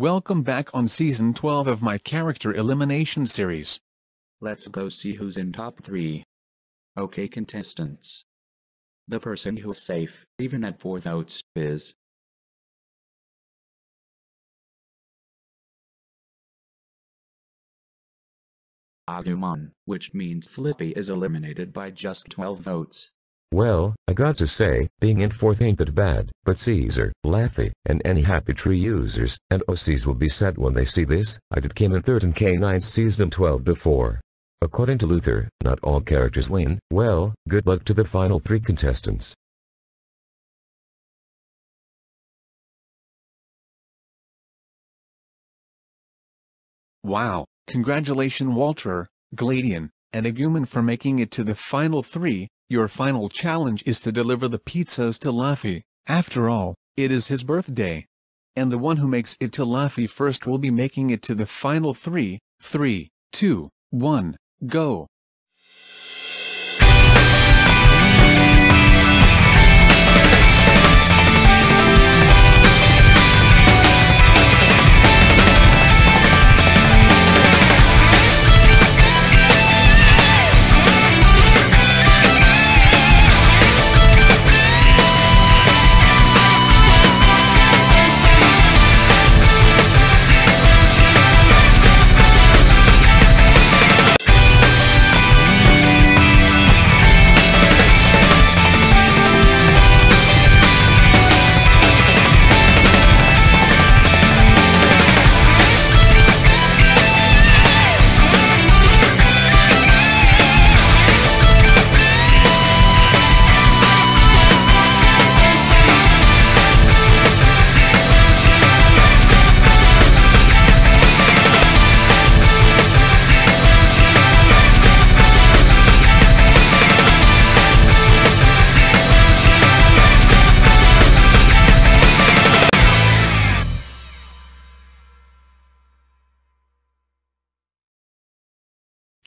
Welcome back on season 12 of my character elimination series. Let's go see who's in top 3. Okay contestants. The person who's safe, even at 4 votes, is... Agumon, which means Flippy is eliminated by just 12 votes. Well, I got to say, being in fourth ain't that bad, but Caesar, Laffey, and any Happy Tree users, and OCs will be sad when they see this, I did came in third in K9 season 12 before. According to Luther, not all characters win, well, good luck to the final three contestants. Wow, congratulations Walter, Gladian, and Agumon for making it to the final three, your final challenge is to deliver the pizzas to Laffey, after all, it is his birthday. And the one who makes it to Laffey first will be making it to the final three, three, two, one, go.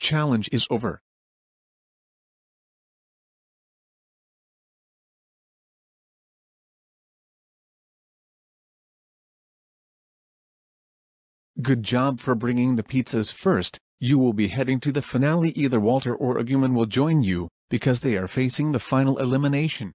Challenge is over. Good job for bringing the pizzas first, you will be heading to the finale either Walter or Agumon will join you, because they are facing the final elimination.